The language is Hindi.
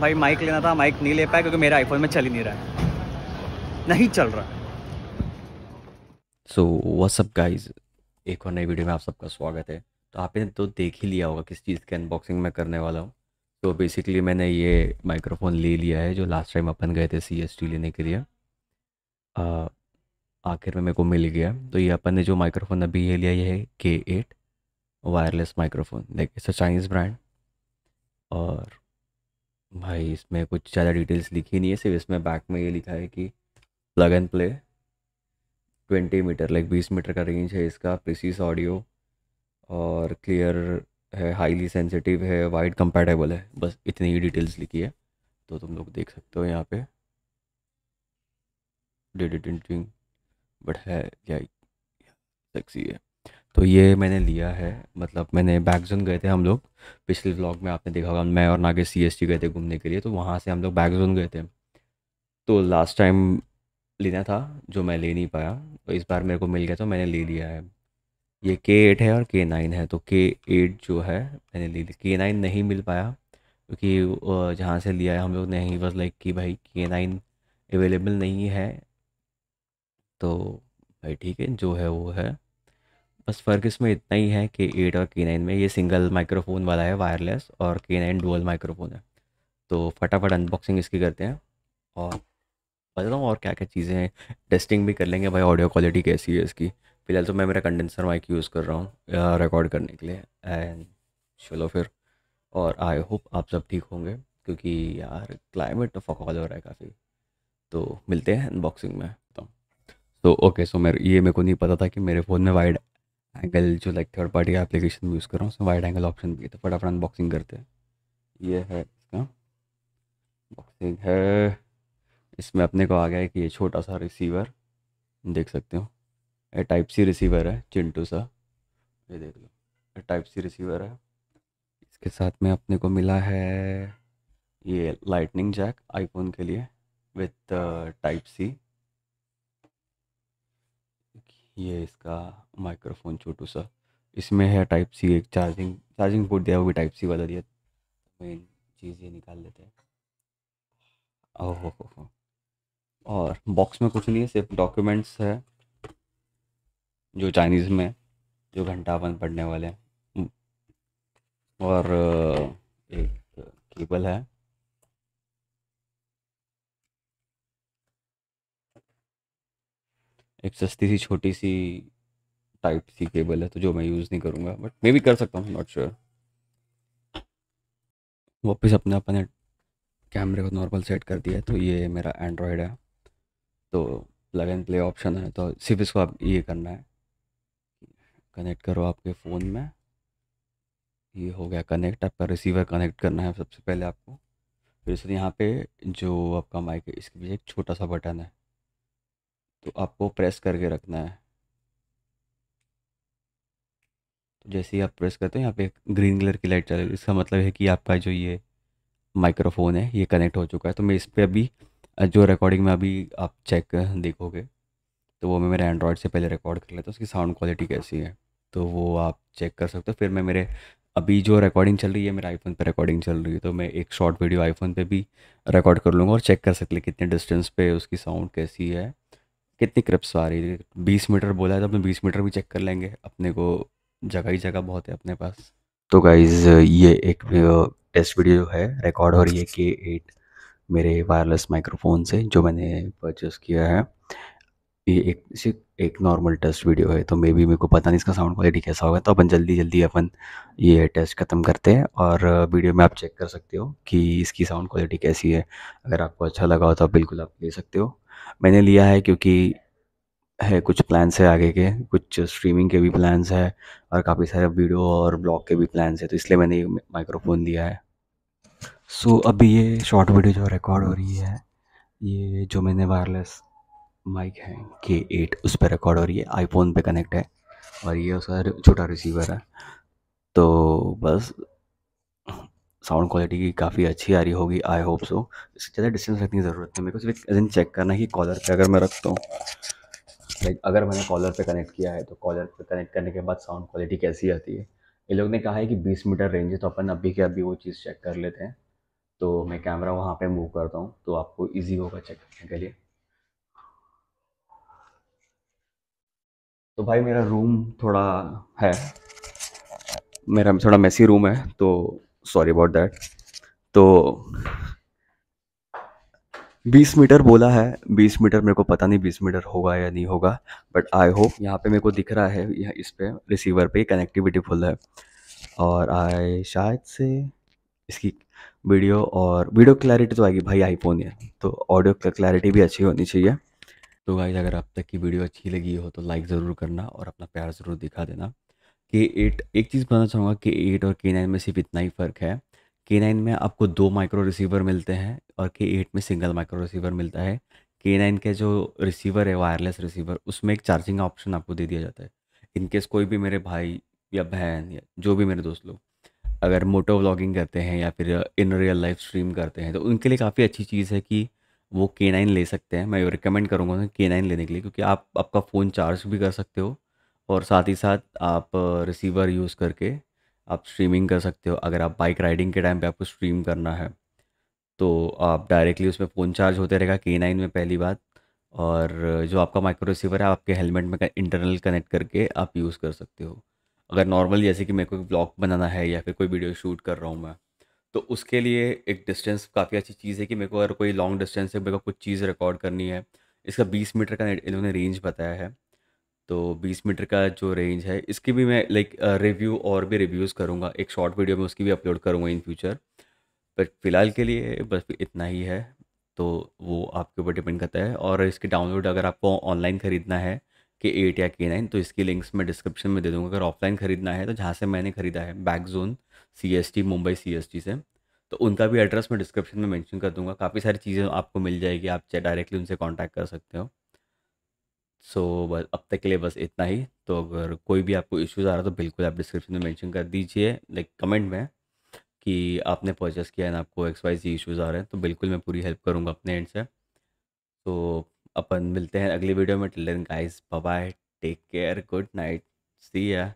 भाई माइक लेना था माइक नहीं ले पाया क्योंकि मेरे आईफोन में चल ही नहीं रहा है। नहीं चल रहा। सो व्हाट्सअप गाइस एक और नई वीडियो में आप सबका स्वागत है। तो आपने तो देख ही लिया होगा किस चीज़ की अनबॉक्सिंग मैं करने वाला हूँ। तो बेसिकली मैंने ये माइक्रोफोन ले लिया है जो लास्ट टाइम अपन गए थे सी एस टी लेने के लिए। आखिर में मेरे को मिल गया। तो ये अपन ने जो माइक्रोफोन अभी ये लिया, ये है k eight wireless microphone like it's a Chinese brand और भाई, इसमें कुछ ज़्यादा डिटेल्स लिखी नहीं है, सिर्फ़ इसमें बैक में ये लिखा है कि plug and play twenty meter like बीस मीटर का रेंज है इसका प्रिसीस ऑडियो और क्लियर है हाईली सेंसिटिव है वाइड कंपैटिबल है। बस इतनी ही डिटेल्स लिखी है तो तुम लोग देख सकते हो यहाँ पे। डिडिटिंग बट है, क्या सेक्सी है। तो ये मैंने लिया है मतलब मैंने बैगजोन गए थे हम लोग। पिछले व्लॉग में आपने देखा होगा, मैं और नागे सी एस गए थे घूमने के लिए तो वहाँ से हम लोग बैगजोन गए थे। तो लास्ट टाइम लेना था, जो मैं ले नहीं पाया तो इस बार मेरे को मिल गया तो मैंने ले लिया है। ये के एट है और के नाइन है तो के एट जो है, मैंने ले लिया। के नाइन नहीं मिल पाया, क्योंकि जहाँ से लिया है हम लोग ने, ही लाइक कि भाई के नाइन अवेलेबल नहीं है। तो भाई ठीक है, जो है वो है। बस फ़र्क इसमें इतना ही है कि एट और के नाइन में ये सिंगल माइक्रोफोन वाला है वायरलेस और के नाइन डुअल माइक्रोफोन है। तो फटाफट अनबॉक्सिंग इसकी करते हैं और बता रहा हूँ और क्या क्या चीज़ें हैं टेस्टिंग भी कर लेंगे भाई ऑडियो क्वालिटी कैसी है इसकी। फ़िलहाल तो मैं मेरा कंडेंसर माइक यूज़ कर रहा हूँ रिकॉर्ड करने के लिए एंड चलो फिर। और आई होप आप सब ठीक होंगे क्योंकि यार क्लाइमेट तो फकॉल हो रहा है काफ़ी। तो मिलते हैं अनबॉक्सिंग में तो ओके सो मेरे, ये मेरे को नहीं पता था कि मेरे फ़ोन में वाइड एंगल जो लाइक थर्ड पार्टी एप्लीकेशन में यूज़ कर रहा हूँ, उसमें वाइड एंगल ऑप्शन भी है तो फटाफट अनबॉक्सिंग करते हैं। ये है इसका। बॉक्सिंग है। इसमें अपने को आ गया है कि ये छोटा सा रिसीवर देख सकते हो। ये टाइप सी रिसीवर है, चिंटू सा। ये देख लो। ये टाइप सी रिसीवर है। इसके साथ में अपने को मिला है ये लाइटनिंग जैक आईफोन के लिए विथ टाइप सी ये इसका माइक्रोफोन छोटू सा। इसमें है टाइप सी एक चार्जिंग चार्जिंग पोर्ट दिया, वो भी टाइप सी वाला दिया। मेन चीज़ ये निकाल लेते हैं। ओहो, हो हो और बॉक्स में कुछ नहीं है, सिर्फ़ डॉक्यूमेंट्स है, जो चाइनीज़ में, जो घंटा अपन पढ़ने वाले हैं। और एक केबल है। एक सस्ती सी, छोटी सी टाइप सी केबल है तो जो मैं यूज़ नहीं करूँगा बट मे भी कर सकता हूँ नॉट श्योर वापस अपने अपने कैमरे को नॉर्मल सेट कर दिया तो ये मेरा एंड्रॉयड है। तो प्लग एंड प्ले ऑप्शन है तो सिर्फ़ इसको आप ये करना है। कनेक्ट करो आपके फ़ोन में। ये हो गया कनेक्ट आपका रिसीवर कनेक्ट करना है सबसे पहले आपको। फिर से यहाँ पे जो आपका माइक है, इसके पीछे एक छोटा सा बटन है। तो आपको प्रेस करके रखना है। तो जैसे ही आप प्रेस करते हो, यहाँ पे ग्रीन कलर की लाइट चल रही है। इसका मतलब है कि आपका जो ये माइक्रोफोन है, ये कनेक्ट हो चुका है। तो मैं इस पर अभी, जो रिकॉर्डिंग में अभी आप चेक देखोगे तो वो मैं मेरे एंड्रॉयड से पहले रिकॉर्ड कर लेता हूँ। उसकी साउंड क्वालिटी कैसी है तो वो आप चेक कर सकते हो। फिर मैं मेरे, अभी जो रिकॉर्डिंग चल रही है, मेरे आईफोन पे रिकॉर्डिंग चल रही है तो मैं एक शॉर्ट वीडियो आईफोन पे भी रिकॉर्ड कर लूँगा और चेक कर सकते कितने डिस्टेंस पे उसकी साउंड कैसी है। कितनी क्रिप्स आ रही है? बीस मीटर बोला है तो अपने बीस मीटर भी चेक कर लेंगे। अपने को जगह ही जगह बहुत है अपने पास। तो गाइज़ ये एक टेस्ट वीडियो है रिकॉर्ड हो रही है के एट मेरे वायरलेस माइक्रोफोन से जो मैंने परचेस किया है। ये एक, सिर्फ़ एक नॉर्मल टेस्ट वीडियो है तो मे बी मेरे को पता नहीं इसका साउंड क्वालिटी कैसा होगा। तो अपन जल्दी जल्दी अपन ये टेस्ट ख़त्म करते हैं और वीडियो में आप चेक कर सकते हो कि इसकी साउंड क्वालिटी कैसी है। अगर आपको अच्छा लगा हो तो आप बिल्कुल आप ले सकते हो। मैंने लिया है क्योंकि है कुछ प्लान्स है आगे के कुछ स्ट्रीमिंग के भी प्लान्स है और काफ़ी सारे वीडियो और ब्लॉग के भी प्लान्स है तो इसलिए मैंने ये माइक्रोफोन लिया है। सो so, अभी ये शॉर्ट वीडियो जो रिकॉर्ड हो रही है ये जो मैंने वायरलेस माइक है के एट उस पर रिकॉर्ड हो रही है आईफोन पे कनेक्ट है और ये उसका छोटा रिसीवर है। तो बस साउंड क्वालिटी की काफ़ी अच्छी आ रही होगी आई होप सो इससे ज़्यादा डिस्टेंस रखने की ज़रूरत नहीं मेरे को सिर्फ़ दिन चेक करना है कि कॉलर पे अगर मैं रखता हूँ लाइक अगर मैंने कॉलर पे कनेक्ट किया है तो कॉलर पे कनेक्ट करने के बाद साउंड क्वालिटी कैसी आती है? ये लोग ने कहा है कि 20 मीटर रेंज है तो अपन अभी के अभी वो चीज़ चेक कर लेते हैं। तो मैं कैमरा वहाँ पे मूव करता हूँ तो आपको इजी होगा चेक करने के लिए। तो भाई मेरा रूम थोड़ा है, मेरा थोड़ा मैसी रूम है तो सॉरी अबाउट दैट तो 20 मीटर बोला है। 20 मीटर मेरे को पता नहीं 20 मीटर होगा या नहीं होगा बट आई होप यहाँ पे मेरे को दिख रहा है इस पे रिसीवर पे कनेक्टिविटी फुल है। और आई शायद से इसकी वीडियो और वीडियो क्लैरिटी तो आएगी भाई आईफोन है तो ऑडियो क्लैरिटी भी अच्छी होनी चाहिए। तो गाइज़ अगर आप तक की वीडियो अच्छी लगी हो तो लाइक ज़रूर करना और अपना प्यार ज़रूर दिखा देना। के एट एक चीज़ बताना चाहूँगा के एट और के नाइन में सिर्फ़ इतना ही फ़र्क है। के नाइन में आपको दो माइक्रो रिसीवर मिलते हैं और के एट में सिंगल माइक्रो रिसीवर मिलता है। के नाइन के जो रिसीवर है वायरलेस रिसीवर उसमें एक चार्जिंग ऑप्शन आपको दे दिया जाता है। इनकेस कोई भी मेरे भाई या बहन या जो भी मेरे दोस्त लोग अगर मोटो व्लॉगिंग करते हैं या फिर इन रियल लाइफ स्ट्रीम करते हैं तो उनके लिए काफ़ी अच्छी चीज़ है कि वो के नाइन ले सकते हैं। मैं रिकमेंड करूँगा के नाइन लेने के लिए, क्योंकि आप, आपका फ़ोन चार्ज भी कर सकते हो। और साथ ही साथ आप रिसीवर यूज़ करके आप स्ट्रीमिंग कर सकते हो। अगर आप बाइक राइडिंग के टाइम पे आपको स्ट्रीम करना है तो आप डायरेक्टली उसमें फ़ोन चार्ज होते रहेगा के नाइन में पहली बात। और जो आपका माइक्रो रिसीवर है, आपके हेलमेट में इंटरनल कनेक्ट करके आप यूज़ कर सकते हो। अगर नॉर्मल जैसे कि मेरे को ब्लॉग बनाना है या फिर कोई वीडियो शूट कर रहा हूँ मैं तो उसके लिए एक डिस्टेंस काफ़ी अच्छी चीज़ है कि मेरे को अगर कोई लॉन्ग डिस्टेंस से मेरे को कुछ चीज़ रिकॉर्ड करनी है, इसका बीस मीटर का इन्होंने रेंज बताया है। तो 20 मीटर का जो रेंज है, इसकी भी मैं लाइक रिव्यू और भी रिव्यूज़ करूँगा। एक शॉर्ट वीडियो में उसकी भी अपलोड करूँगा इन फ्यूचर बट फ़िलहाल के लिए बस इतना ही है। तो वो आपके ऊपर डिपेंड करता है। और इसकी डाउनलोड अगर आपको ऑनलाइन ख़रीदना है, कि एट या के नाइन तो इसकी लिंक्स मैं डिस्क्रिप्शन में दे दूँगा। अगर ऑफलाइन ख़रीदना है तो जहाँ से मैंने ख़रीदा है back zone C S T Mumbai C S T से तो उनका भी एड्रेस मैं डिस्क्रिप्शन में मेंशन कर दूँगा। काफ़ी सारी चीज़ें आपको मिल जाएगी। आप चाहे डायरेक्टली उनसे कांटेक्ट कर सकते हो। सो बस अब तक के लिए बस इतना ही। तो अगर कोई भी आपको इश्यूज़ आ रहा है तो बिल्कुल आप डिस्क्रिप्शन में मेंशन कर दीजिए लाइक कमेंट में, कि आपने परचेस किया है ना आपको एक्स वाई जी इशूज़ आ रहे हैं तो बिल्कुल मैं पूरी हेल्प करूँगा अपने एंड से। तो अपन मिलते हैं अगली वीडियो में। Till then guys bye take care good night see ya